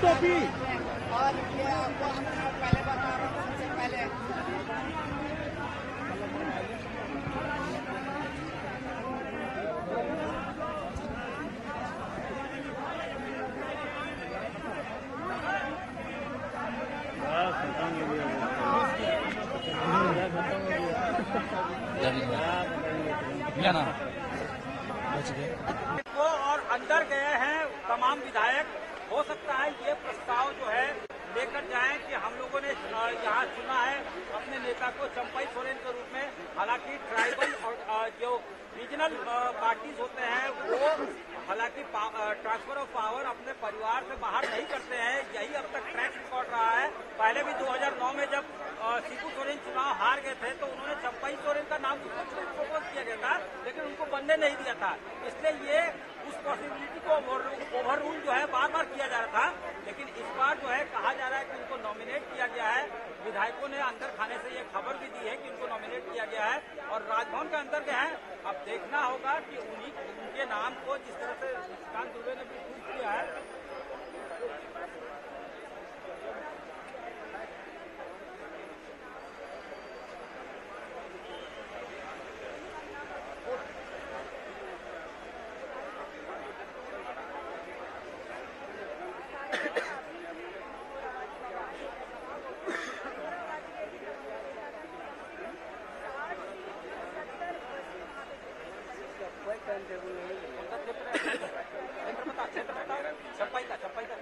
टोपी और ये आपको हम पहले बता रहे थे सबसे पहले को और अंदर गए हैं तमाम विधायक हो ये प्रस्ताव जो है, लेकर जाएँ कि हम लोगों ने यहाँ चुना है, अपने नेता को चंपाई सोरेन के रूप में, हालाँकि ट्राइबल और जो रीजनल पार्टीज़ होते हैं, वो हालाँकि ट्रांसफ़र ऑफ़ पावर अपने परिवार से बाहर नहीं करते हैं, यही अब तक ट्रैक रिकॉर्ड रहा है। पहले भी 2009 में जब सीपू सोरेन चुनाव हार गए थे तो उन्होंने चंपाई सोरेन का नाम प्रपोज किया गया था, लेकिन उनको बनने नहीं दिया था। इसलिए ये उस पॉसिबिलिटी को ओवर रूल जो है बार बार किया जा रहा था। लेकिन इस बार जो है कहा जा रहा है कि उनको नॉमिनेट किया गया है। विधायकों ने अंदर खाने से ये खबर भी दी है कि उनको नॉमिनेट किया गया है और राजभवन के अंदर गए हैं। अब देखना होगा कि उन्हीं, उनके नाम को जिस तरह से निशिकांत दुबे ने भी किया है चंपाई का चंपाई का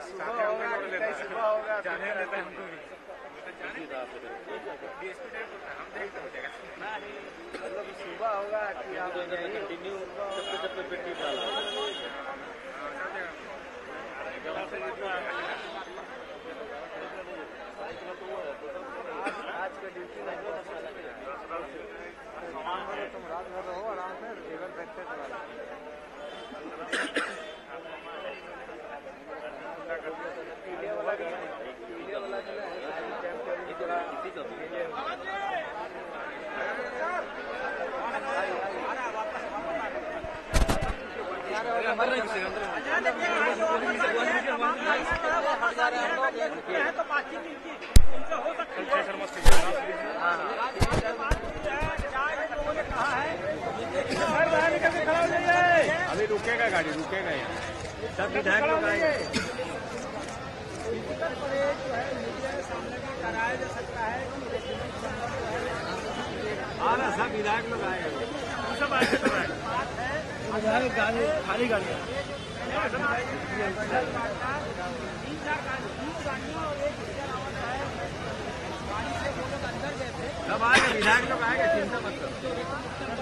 सुबह होगा कि कहीं सुबह होगा देते हैं हमको भी मतलब सुबह होगा कि आप कंटिन्यू आज का ड्यूटी नहीं तुम रात भर रहो आराम से जीवन देखते चला मीडिया वाला जो है मीडिया वाला जो है टाइम टेबल थोड़ा तो बातचीत इनकी इनसे हो सकती है क्या इन लोगों ने कहा है बाहर निकल के खड़ा हो जाइए अभी रुकेगा गाड़ी रुकेगा यहाँ सब विधायक लोग आएँगे उत्तर प्रदेश जो है मीडिया के सामने भी कराया जा सकता है हाँ सब विधायक लोग आएँगे सब आएँगे खाली गाड़ी गए थे विधायक लोग आएँगे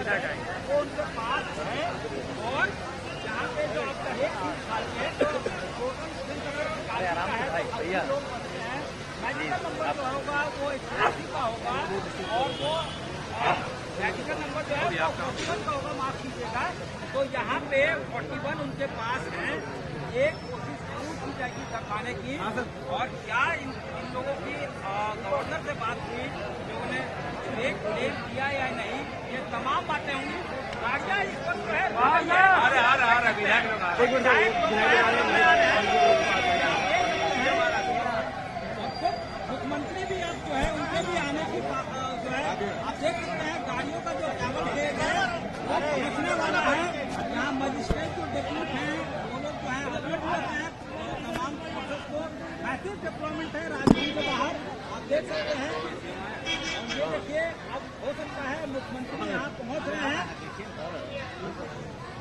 आएँगे वो उनके पास है और यहाँ पे जो है आराम से भाई भैया होगा, वो इक्यासी का होगा, और वो मेडिकल नंबर जो है फोर्टी का होगा माफ़ कीजिएगा तो यहाँ पे फोर्टी वन उनके पास है एक कोशिश ज़रूर की जाएगी दबाने की और क्या इन, इन लोगों की गवर्नर से बात हुई लोगों ने एक क्लेम किया या नहीं ये तमाम बातें होंगी गाड़ियाँ इस वक्त है आ रहे आ रहे आ रहे विधायक लोग आ रहे मुख्यमंत्री भी अब जो है उनके भी आने की बा- अ, जो है आप देख सकते हैं पहुँचने वाला है यहाँ मजिस्ट्रेट जो डेप्यूट हैं वो लोग जो है अलर्ट रहते हैं तमाम को मैसिव डिप्लॉयमेंट है राजधानी के बाहर आप देख सकते हैं ये देखिए अब हो सकता है मुख्यमंत्री यहाँ पहुँच रहे हैं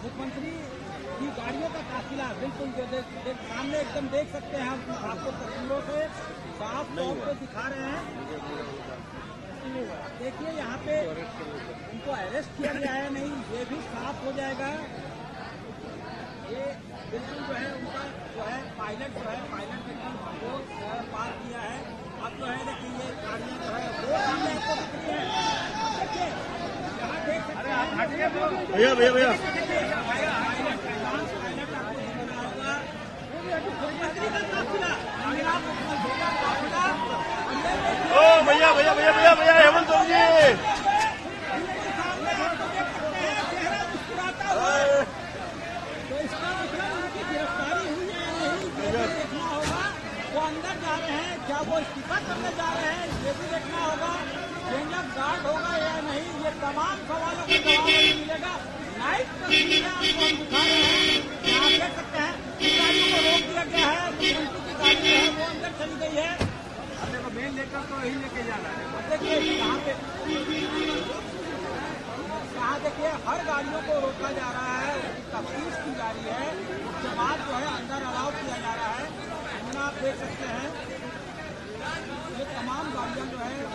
मुख्यमंत्री की गाड़ियों का काफिला बिल्कुल सामने एकदम देख सकते हैं हम आपको तस्वीरों से साफ़ तौर पे दिखा रहे हैं। देखिए यहाँ पे उनको अरेस्ट किया गया है नहीं ये भी साफ़ हो जाएगा। ये बिल्कुल जो है उनका जो है पायलट जो है पायलट ने कल वो पार किया है। अब जो है देखिए ये गाड़ियाँ जो है वो सामने आपको दिख रही है। अब देखिए यहाँ देख सकते हैं भैया भैया भैया। पायलट पायलट आपको दिख रहा होगा मुख्यमंत्री का काफिला पंजाब मुख्यमंत्री का काफिला और ये देखिए ओ भैया भैया भैया भैया भैया हेमंत सोरेन जी सामने आपको देख सकते हैं चेहरा मुस्कुराता हुआ तो इसका मतलब उनकी गिरफ्तारी हुई है या नहीं ये भी देखना होगा वो अंदर जा रहे हैं क्या वो इस्तीफा करने जा रहे हैं ये भी देखना होगा चेंज ऑफ़ गार्ड होगा या नहीं ये तमाम सवालों का जवाब नहीं मिलेगा लाइव तस्वीरें आपको हम दिखा रहे हैं यहाँ आप देख सकते हैं कि गाड़ियों को रोक दिया गया है मुख्यमंत्री की गाड़ी जो है वो अंदर चली गई है अब देखो लेकर तो यही लेके जाना है। देखिए, यहाँ देखिए, हर गाड़ियों को रोका जा रहा है। तफ्तीश की जा रही है। उसके बाद जो है, अंदर अलाउ किया जा रहा है। हमने आप देख सकते हैं। ये तमाम गाड़ियाँ जो है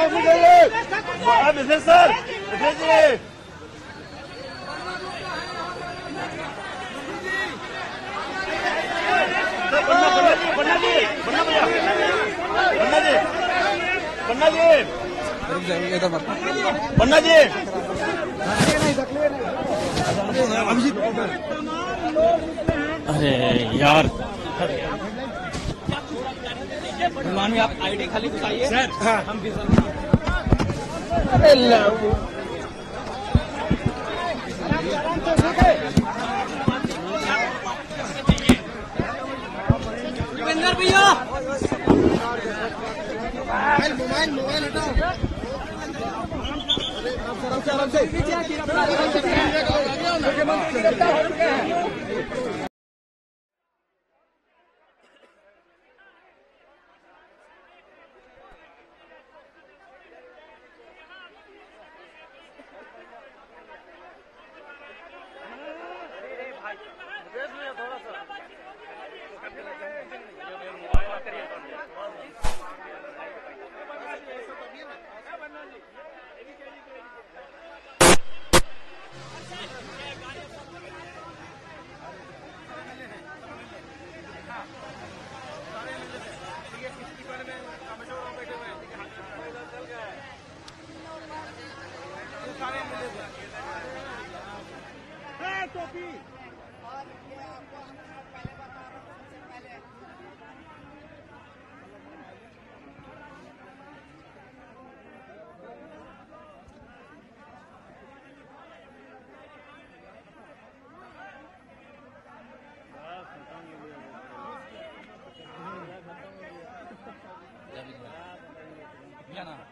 Sir sir, Panna ji Panna ji भैया। पन्ना जी पन्ना जी। पन्ना जी। अरे यार मान आप आईडी खाली बताइए सर हम भी भूपेंद्र भैया। है टोपी और ये आपको ganar.